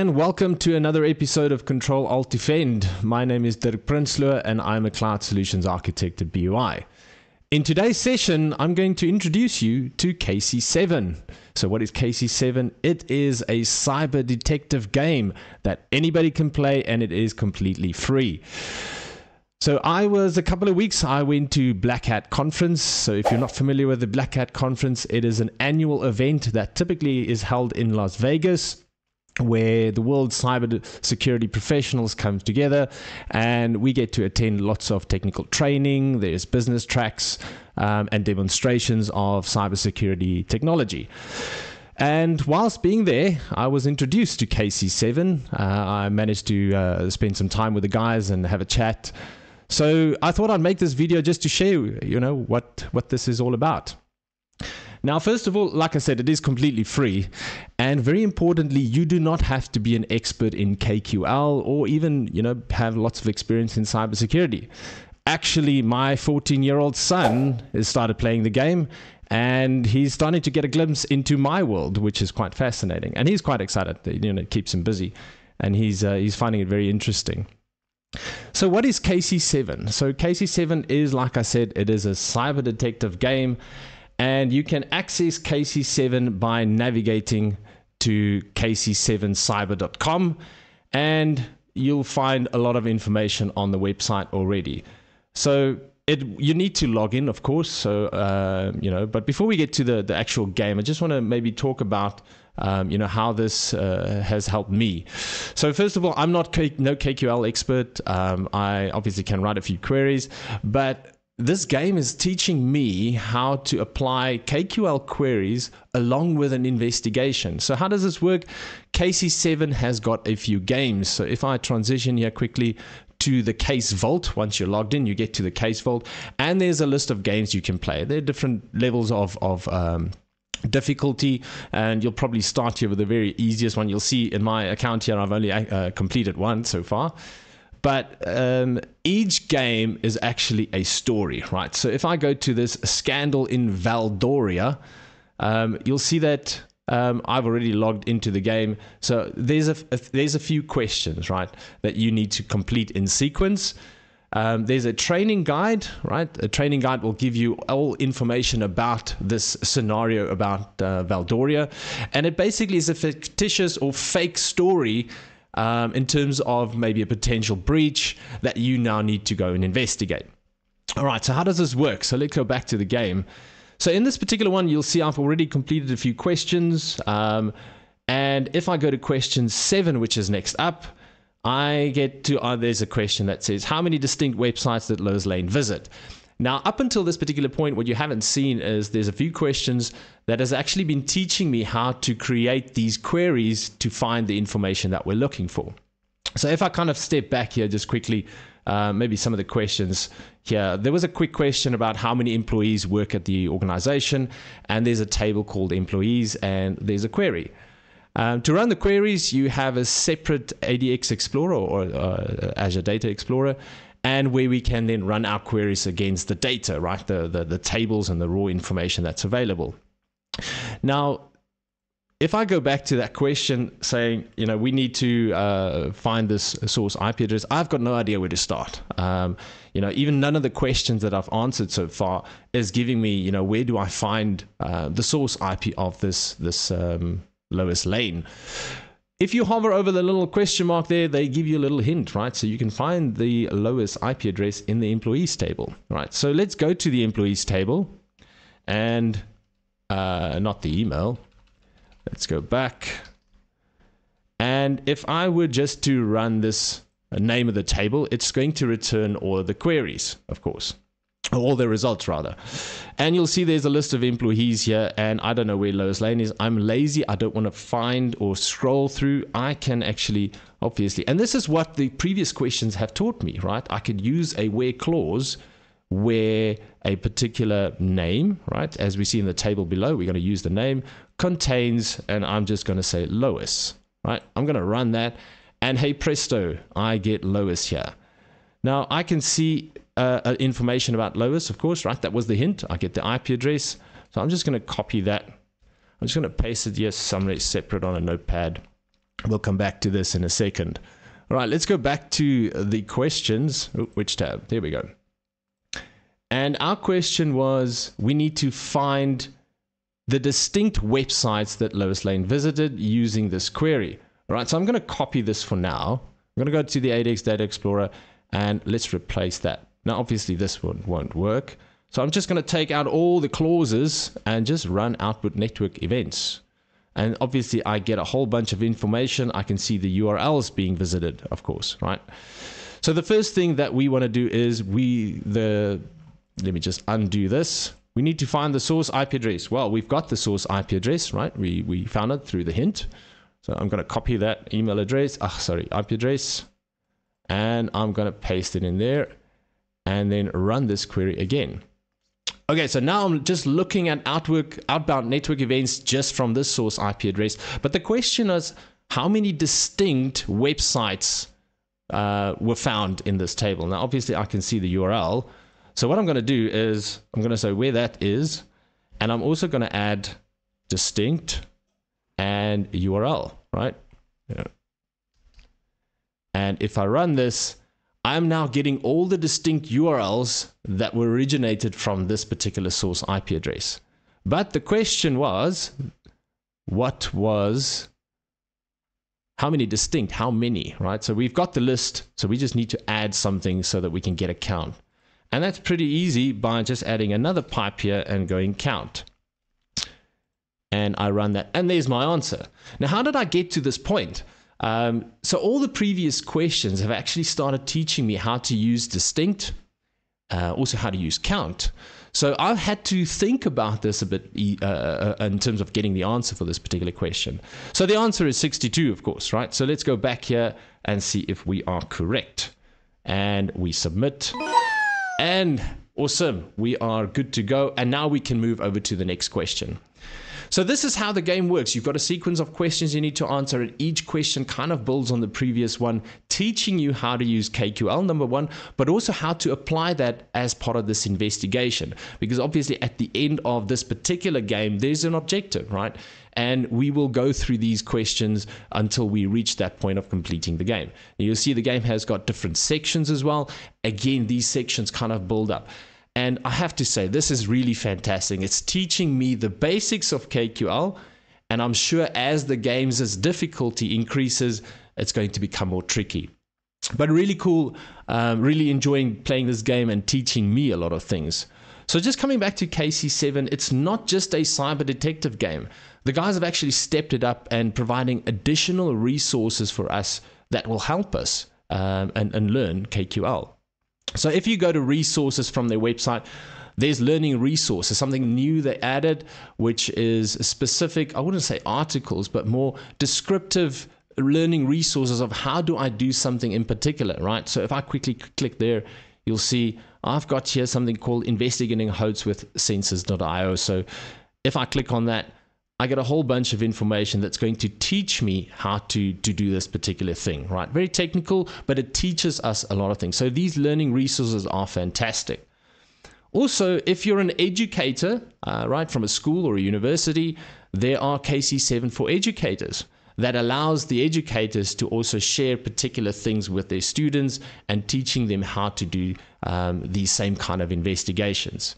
and welcome to another episode of Control Alt Defend. My name is Dirk Prinsloo and I'm a cloud solutions architect at BUI. In today's session, I'm going to introduce you to KC7. So, what is KC7? It is a cyber detective game that anybody can play and it is completely free. So I was a couple of weeks. I went to Black Hat Conference. So if you're not familiar with the Black Hat Conference, it is an annual event that typically is held in Las Vegas where the world's cyber security professionals come together and we get to attend lots of technical training there's business tracks um, and demonstrations of cybersecurity technology and whilst being there, I was introduced to KC7. Uh, I managed to uh, spend some time with the guys and have a chat. So I thought I'd make this video just to share, you know, what, what this is all about. Now, first of all, like I said, it is completely free. And very importantly, you do not have to be an expert in KQL or even, you know, have lots of experience in cybersecurity. Actually, my 14 year old son has started playing the game and he's starting to get a glimpse into my world, which is quite fascinating. And he's quite excited. You know, it keeps him busy and he's, uh, he's finding it very interesting. So, what is KC7? So, KC7 is, like I said, it is a cyber detective game and you can access KC7 by navigating to kc7cyber.com and you'll find a lot of information on the website already. So it, you need to log in, of course. So uh, you know, but before we get to the, the actual game, I just want to maybe talk about um, you know how this uh, has helped me. So first of all, I'm not K- no KQL expert. Um, I obviously can write a few queries, but this game is teaching me how to apply KQL queries along with an investigation. So, how does this work? KC7 has got a few games. So, if I transition here quickly to the case vault, once you're logged in, you get to the case vault, and there's a list of games you can play. There are different levels of, of um, difficulty and you'll probably start here with the very easiest one you'll see in my account here i've only uh, completed one so far but um, each game is actually a story, right? So if I go to this scandal in Valdoria, um, you'll see that um, I've already logged into the game. So there's a, a, there's a few questions, right, that you need to complete in sequence. Um, there's a training guide, right? A training guide will give you all information about this scenario about uh, Valdoria, and it basically is a fictitious or fake story um, in terms of maybe a potential breach that you now need to go and investigate. All right, so how does this work? So let's go back to the game. So in this particular one, you'll see I've already completed a few questions. Um, and if I go to question seven, which is next up, I get to, uh, there's a question that says, how many distinct websites did Lois Lane visit? Now, up until this particular point, what you haven't seen is there's a few questions that has actually been teaching me how to create these queries to find the information that we're looking for. So if I kind of step back here just quickly, uh, maybe some of the questions here. There was a quick question about how many employees work at the organization, and there's a table called employees, and there's a query. Um, to run the queries, you have a separate ADX Explorer or uh, Azure Data Explorer, and where we can then run our queries against the data, right? The, the, the tables and the raw information that's available. Now, if I go back to that question saying, you know, we need to uh, find this source IP address, I've got no idea where to start. Um, you know, even none of the questions that I've answered so far is giving me, you know, where do I find uh, the source IP of this this um, Lois Lane? If you hover over the little question mark there, they give you a little hint, right? So you can find the Lois's IP address in the employees table, right? So let's go to the employees table and uh, not the email. Let's go back. And if I were just to run this name of the table, it's going to return all of the queries, of course all the results rather. And you'll see there's a list of employees here, and I don't know where Lois Lane is. I'm lazy. I don't want to find or scroll through. I can actually, obviously, and this is what the previous questions have taught me, right? I could use a where clause where a particular name, right, as we see in the table below, we're going to use the name, contains, and I'm just going to say Lois, right? I'm going to run that, and hey presto, I get Lois here. Now I can see uh, uh, information about Lois, of course, right? That was the hint. I get the IP address. So I'm just going to copy that. I'm just going to paste it here somewhere separate on a notepad. We'll come back to this in a second. All right, let's go back to the questions. Oh, which tab? There we go. And our question was we need to find the distinct websites that Lois Lane visited using this query. All right, so I'm going to copy this for now. I'm going to go to the ADX Data Explorer and let's replace that. Now, obviously, this one won't work. So I'm just going to take out all the clauses and just run output network events. And obviously, I get a whole bunch of information. I can see the URLs being visited, of course, right? So the first thing that we want to do is we the let me just undo this. We need to find the source IP address. Well, we've got the source IP address, right? We we found it through the hint. So I'm going to copy that email address. Ah, sorry, IP address, and I'm going to paste it in there, and then run this query again. Okay, so now I'm just looking at outwork, outbound network events just from this source IP address. But the question is, how many distinct websites uh, were found in this table? Now, obviously, I can see the URL. So what I'm going to do is I'm going to say where that is, and I'm also going to add distinct and URL, right? Yeah. And if I run this, I'm now getting all the distinct URLs that were originated from this particular source IP address. But the question was, what was, how many distinct, how many, right? So we've got the list, so we just need to add something so that we can get a count. And that's pretty easy by just adding another pipe here and going count. And I run that, and there's my answer. Now, how did I get to this point? Um, so all the previous questions have actually started teaching me how to use distinct, uh, also how to use count. So I've had to think about this a bit uh, uh, in terms of getting the answer for this particular question. So the answer is 62, of course, right? So let's go back here and see if we are correct. And we submit. And awesome, we are good to go. And now we can move over to the next question. So this is how the game works. You've got a sequence of questions you need to answer, and each question kind of builds on the previous one, teaching you how to use KQL, number one, but also how to apply that as part of this investigation. Because obviously, at the end of this particular game, there's an objective, right? and we will go through these questions until we reach that point of completing the game. You'll see the game has got different sections as well. Again, these sections kind of build up. And I have to say, this is really fantastic. It's teaching me the basics of KQL. And I'm sure as the game's difficulty increases, it's going to become more tricky. But really cool, um, really enjoying playing this game and teaching me a lot of things. So, just coming back to KC7, it's not just a cyber detective game. The guys have actually stepped it up and providing additional resources for us that will help us um, and, and learn KQL. So if you go to resources from their website, there's learning resources, something new they added, which is specific, I wouldn't say articles, but more descriptive learning resources of how do I do something in particular, right? So if I quickly click there, you'll see I've got here something called investigating hosts with Censys.io. So if I click on that, I get a whole bunch of information that's going to teach me how to, to do this particular thing, right? Very technical, but it teaches us a lot of things. So these learning resources are fantastic. Also, if you're an educator, uh, right, from a school or a university, there are KC7 for educators that allows the educators to also share particular things with their students and teaching them how to do um, these same kind of investigations.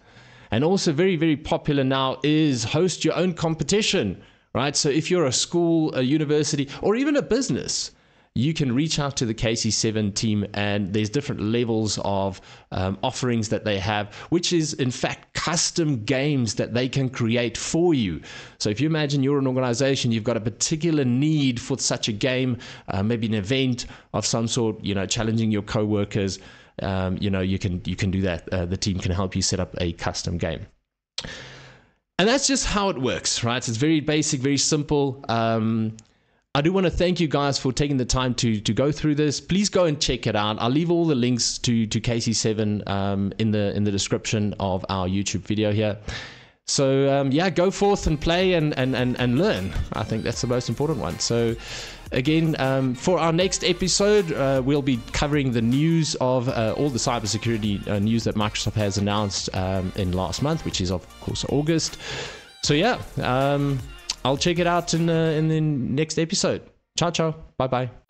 And also, very, very popular now is host your own competition, right? So, if you're a school, a university, or even a business, you can reach out to the KC7 team, and there's different levels of um, offerings that they have, which is in fact custom games that they can create for you. So, if you imagine you're an organization, you've got a particular need for such a game, uh, maybe an event of some sort, you know, challenging your coworkers um, you know, you can you can do that. Uh, the team can help you set up a custom game. And that's just how it works, right? It's very basic, very simple. Um, I do want to thank you guys for taking the time to to go through this. Please go and check it out. I'll leave all the links to to KC7 um, in the in the description of our YouTube video here. So um, yeah, go forth and play and, and, and, and learn. I think that's the most important one. So again, um, for our next episode, uh, we'll be covering the news of uh, all the cybersecurity uh, news that Microsoft has announced um, in last month, which is of course August. So yeah, um, I'll check it out in uh, in the next episode. Ciao, ciao. Bye bye.